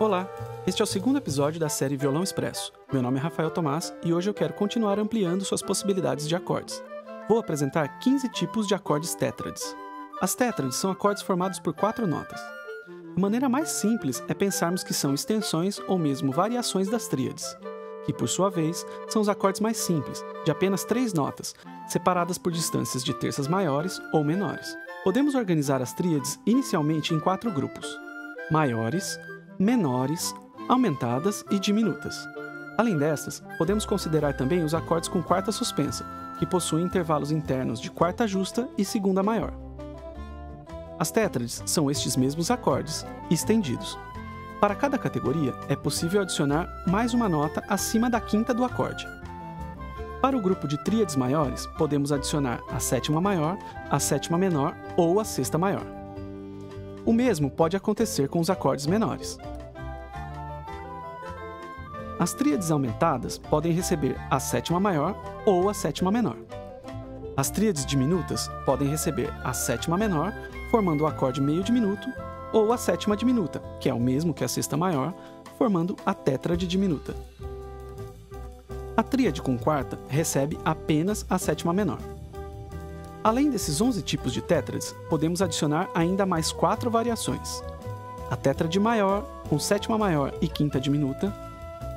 Olá, este é o segundo episódio da série Violão Expresso. Meu nome é Rafael Tomás e hoje eu quero continuar ampliando suas possibilidades de acordes. Vou apresentar 15 tipos de acordes tétrades. As tétrades são acordes formados por quatro notas. A maneira mais simples é pensarmos que são extensões ou mesmo variações das tríades, que por sua vez são os acordes mais simples, de apenas três notas, separadas por distâncias de terças maiores ou menores. Podemos organizar as tríades inicialmente em quatro grupos: maiores, menores, aumentadas e diminutas. Além destas, podemos considerar também os acordes com quarta suspensa, que possuem intervalos internos de quarta justa e segunda maior. As tétrades são estes mesmos acordes, estendidos. Para cada categoria, é possível adicionar mais uma nota acima da quinta do acorde. Para o grupo de tríades maiores, podemos adicionar a sétima maior, a sétima menor ou a sexta maior. O mesmo pode acontecer com os acordes menores. As tríades aumentadas podem receber a sétima maior ou a sétima menor. As tríades diminutas podem receber a sétima menor, formando o acorde meio diminuto, ou a sétima diminuta, que é o mesmo que a sexta maior, formando a tétrade diminuta. A tríade com quarta recebe apenas a sétima menor. Além desses 11 tipos de tétrades, podemos adicionar ainda mais quatro variações: a tétrade maior, com sétima maior e quinta diminuta,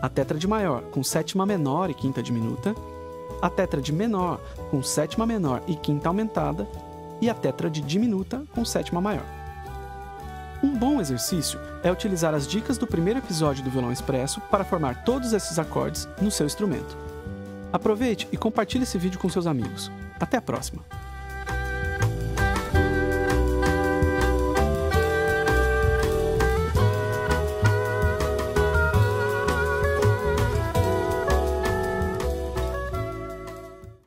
a tétrade maior, com sétima menor e quinta diminuta, a tétrade menor, com sétima menor e quinta aumentada, e a tétrade diminuta, com sétima maior. Um bom exercício é utilizar as dicas do primeiro episódio do Violão Expresso para formar todos esses acordes no seu instrumento. Aproveite e compartilhe esse vídeo com seus amigos. Até a próxima!